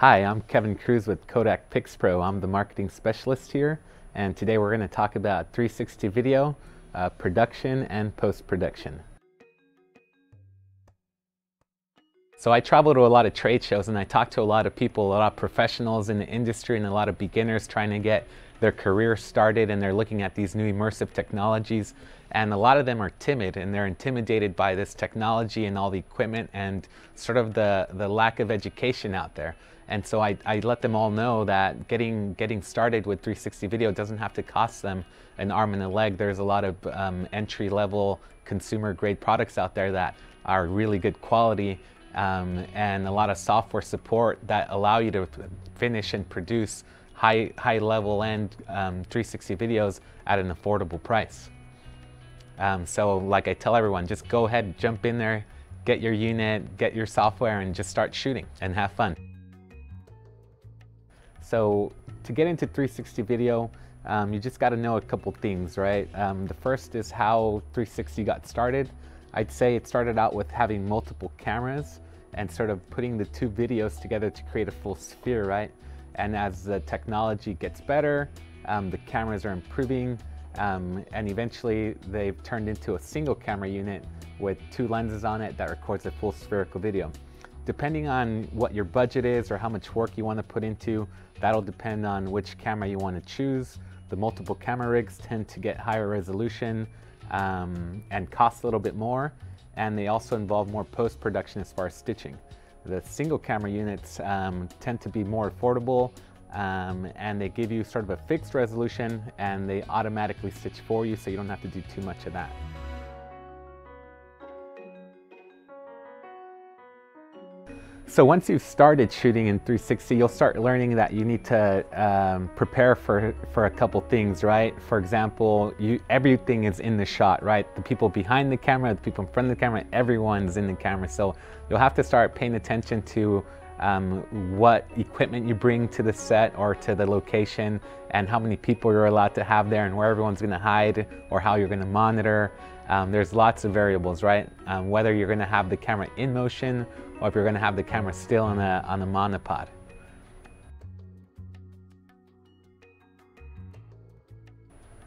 Hi, I'm Kevin Cruz with Kodak PixPro. I'm the marketing specialist here, and today we're going to talk about 360 video, uh, production, and post-production. So I travel to a lot of trade shows and I talk to a lot of people, a lot of professionals in the industry and a lot of beginners trying to get their career started and they're looking at these new immersive technologies and a lot of them are timid and they're intimidated by this technology and all the equipment and sort of the, the lack of education out there. And so I, I let them all know that getting, getting started with 360 video doesn't have to cost them an arm and a leg. There's a lot of um, entry level consumer grade products out there that are really good quality um, and a lot of software support that allow you to finish and produce high, high level end um, 360 videos at an affordable price. Um, so like I tell everyone, just go ahead, jump in there, get your unit, get your software and just start shooting and have fun. So to get into 360 video, um, you just got to know a couple things, right? Um, the first is how 360 got started. I'd say it started out with having multiple cameras and sort of putting the two videos together to create a full sphere, right? And as the technology gets better, um, the cameras are improving, um, and eventually they've turned into a single camera unit with two lenses on it that records a full spherical video. Depending on what your budget is or how much work you want to put into, that'll depend on which camera you want to choose. The multiple camera rigs tend to get higher resolution um, and cost a little bit more, and they also involve more post-production as far as stitching. The single camera units um, tend to be more affordable um, and they give you sort of a fixed resolution and they automatically stitch for you so you don't have to do too much of that. So once you've started shooting in 360, you'll start learning that you need to um, prepare for, for a couple things, right? For example, you, everything is in the shot, right? The people behind the camera, the people in front of the camera, everyone's in the camera. So you'll have to start paying attention to um, what equipment you bring to the set or to the location and how many people you're allowed to have there and where everyone's gonna hide or how you're gonna monitor. Um, there's lots of variables, right? Um, whether you're gonna have the camera in motion or if you're gonna have the camera still on a, on a monopod.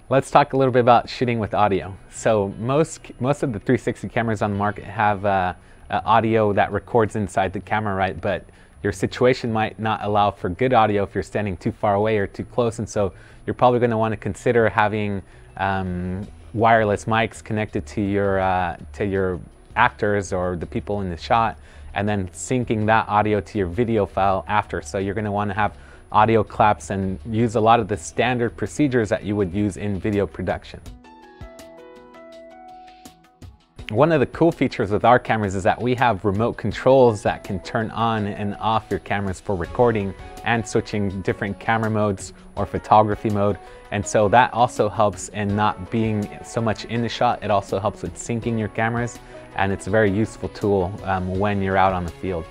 Let's talk a little bit about shooting with audio. So most, most of the 360 cameras on the market have uh, audio that records inside the camera, right? But your situation might not allow for good audio if you're standing too far away or too close. And so you're probably gonna wanna consider having um, wireless mics connected to your, uh, to your actors or the people in the shot and then syncing that audio to your video file after. So you're gonna wanna have audio claps and use a lot of the standard procedures that you would use in video production. One of the cool features with our cameras is that we have remote controls that can turn on and off your cameras for recording and switching different camera modes or photography mode. And so that also helps in not being so much in the shot. It also helps with syncing your cameras and it's a very useful tool um, when you're out on the field.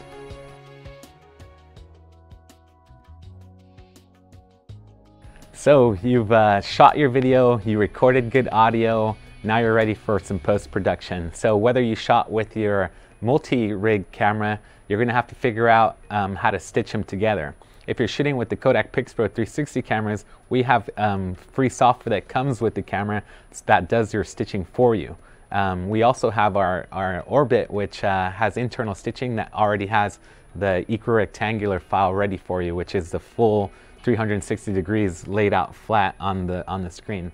So you've uh, shot your video, you recorded good audio, now you're ready for some post-production. So whether you shot with your multi-rig camera, you're gonna have to figure out um, how to stitch them together. If you're shooting with the Kodak PixPro 360 cameras, we have um, free software that comes with the camera that does your stitching for you. Um, we also have our, our Orbit, which uh, has internal stitching that already has the equirectangular file ready for you, which is the full 360 degrees laid out flat on the, on the screen.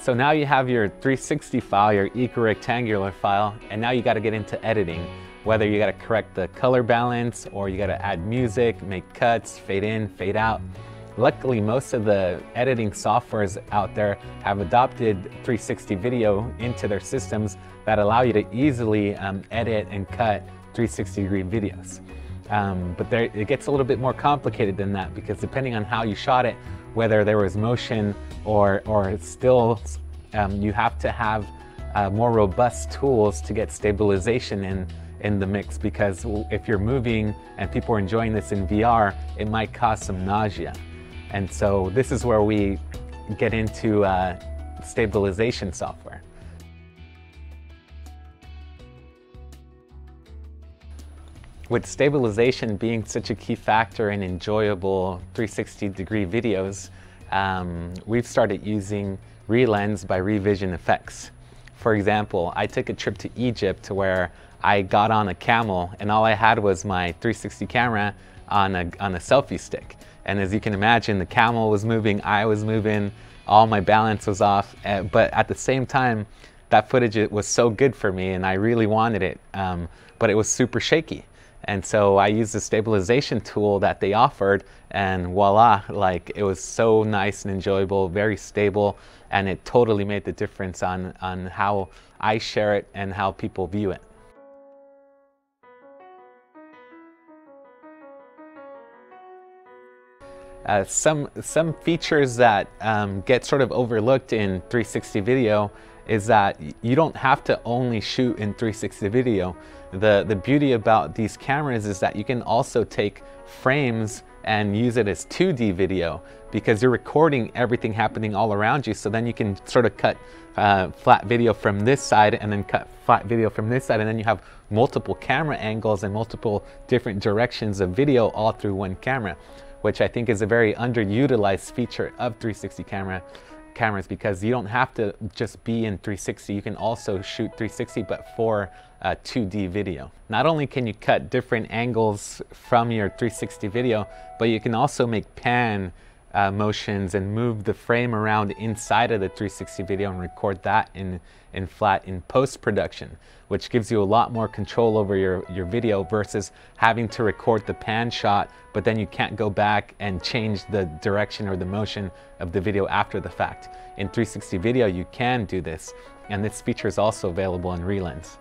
So now you have your 360 file, your equirectangular file, and now you got to get into editing. Whether you got to correct the color balance or you got to add music, make cuts, fade in, fade out. Luckily, most of the editing softwares out there have adopted 360 video into their systems that allow you to easily um, edit and cut 360 degree videos. Um, but there, it gets a little bit more complicated than that because depending on how you shot it, whether there was motion or, or stills, um, you have to have uh, more robust tools to get stabilization in, in the mix because if you're moving and people are enjoying this in VR, it might cause some nausea. And so this is where we get into uh, stabilization software. With stabilization being such a key factor in enjoyable 360 degree videos, um, we've started using RE:Lens by RE:Vision Effects. For example, I took a trip to Egypt where I got on a camel and all I had was my 360 camera on a, on a selfie stick. And as you can imagine, the camel was moving, I was moving, all my balance was off. Uh, but at the same time, that footage was so good for me and I really wanted it, um, but it was super shaky. And so I used the stabilization tool that they offered and voila, like it was so nice and enjoyable, very stable, and it totally made the difference on, on how I share it and how people view it. Uh, some, some features that um, get sort of overlooked in 360 video is that you don't have to only shoot in 360 video. The, the beauty about these cameras is that you can also take frames and use it as 2D video because you're recording everything happening all around you. So then you can sort of cut uh, flat video from this side and then cut flat video from this side. And then you have multiple camera angles and multiple different directions of video all through one camera, which I think is a very underutilized feature of 360 camera cameras because you don't have to just be in 360. You can also shoot 360 but for uh, 2D video. Not only can you cut different angles from your 360 video, but you can also make pan uh, motions and move the frame around inside of the 360 video and record that in, in flat in post-production, which gives you a lot more control over your, your video versus having to record the pan shot, but then you can't go back and change the direction or the motion of the video after the fact. In 360 video, you can do this, and this feature is also available in RE:Lens.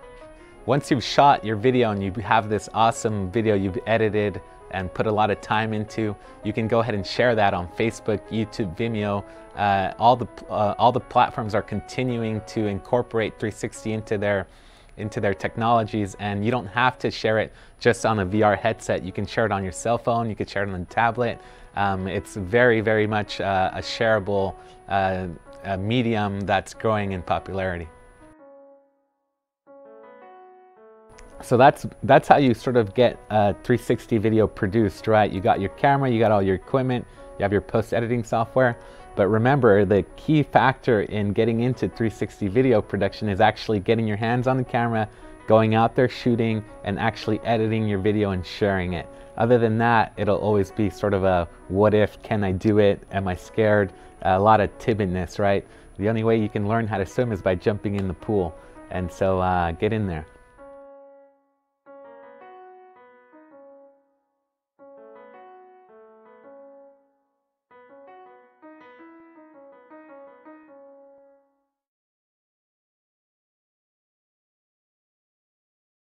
Once you've shot your video and you have this awesome video you've edited and put a lot of time into, you can go ahead and share that on Facebook, YouTube, Vimeo. Uh, all, the, uh, all the platforms are continuing to incorporate 360 into their, into their technologies and you don't have to share it just on a VR headset. You can share it on your cell phone, you can share it on a tablet. Um, it's very, very much uh, a shareable uh, a medium that's growing in popularity. So that's that's how you sort of get a 360 video produced, right? You got your camera, you got all your equipment, you have your post-editing software. But remember, the key factor in getting into 360 video production is actually getting your hands on the camera, going out there shooting, and actually editing your video and sharing it. Other than that, it'll always be sort of a what if, can I do it, am I scared? A lot of timidness, right? The only way you can learn how to swim is by jumping in the pool. And so uh, get in there.